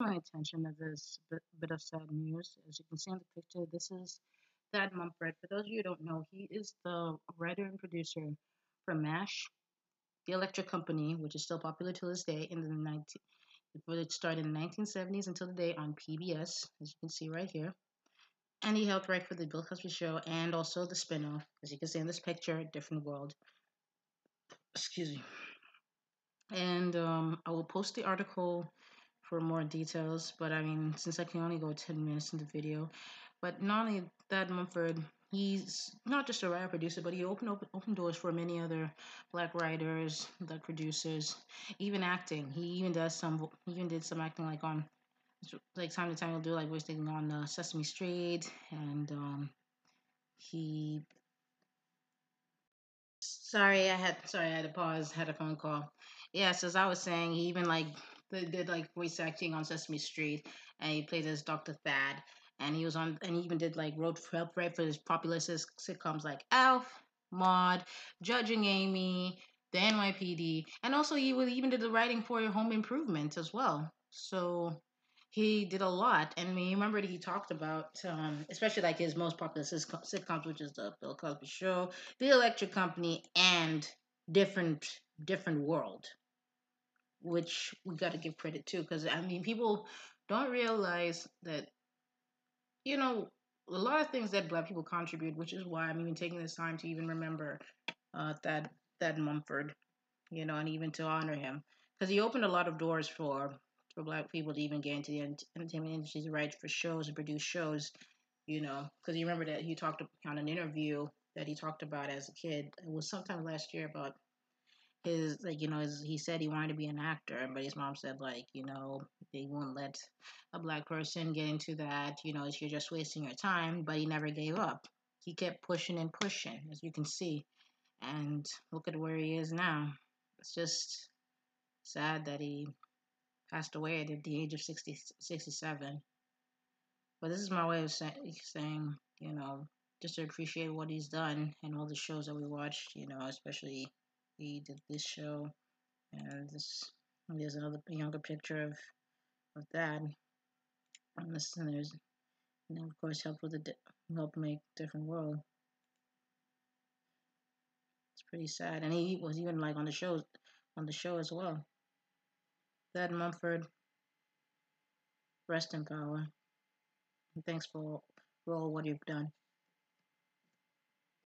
my attention to this bit, bit of sad news. As you can see in the picture, this is Thad Mumford. For those of you who don't know, he is the writer and producer for MASH, the electric company, which is still popular to this day in the 19 it started in the 1970s until today on PBS, as you can see right here. And he helped write for the Bill Cosby Show and also the spinoff, as you can see in this picture, Different World. Excuse me. And um, I will post the article for more details. But I mean, since I can only go 10 minutes in the video, but not only that, Mumford, he's not just a writer producer, but he opened open, open doors for many other black writers, black producers, even acting. He even does some, he even did some acting like on, like time to time he'll do like voice acting on uh, Sesame Street, and um, he. Sorry, I had sorry I had to pause. Had a phone call. Yes, as I was saying, he even like they did like voice acting on Sesame Street, and he played as Dr. Thad. And he was on, and he even did like wrote help write for his popular sitcoms like Alf, Maude, Judging Amy, the NYPD, and also he would even did the writing for Home Improvement as well. So he did a lot, and we remember he talked about, um, especially like his most popular sitcoms, which is the Bill Cosby Show, The Electric Company, and Different Different World which we got to give credit to because I mean people don't realize that you know a lot of things that black people contribute, which is why I'm even taking this time to even remember uh, that Thad Mumford, you know, and even to honor him because he opened a lot of doors for for black people to even get into the entertainment industry to write for shows and produce shows, you know, because you remember that he talked on an interview that he talked about as a kid. It was sometime last year about his like you know his, he said he wanted to be an actor but his mom said like you know they won't let a black person get into that you know you're just wasting your time but he never gave up. He kept pushing and pushing as you can see and look at where he is now. It's just sad that he passed away at the age of 60, 67 but this is my way of say, saying you know just to appreciate what he's done and all the shows that we watched you know especially he did this show, and this there's another younger picture of of Dad. And this and there's and of course help with the help make different world. It's pretty sad, and he was even like on the show on the show as well. Thad Mumford, rest in power. And thanks for, for all what you've done.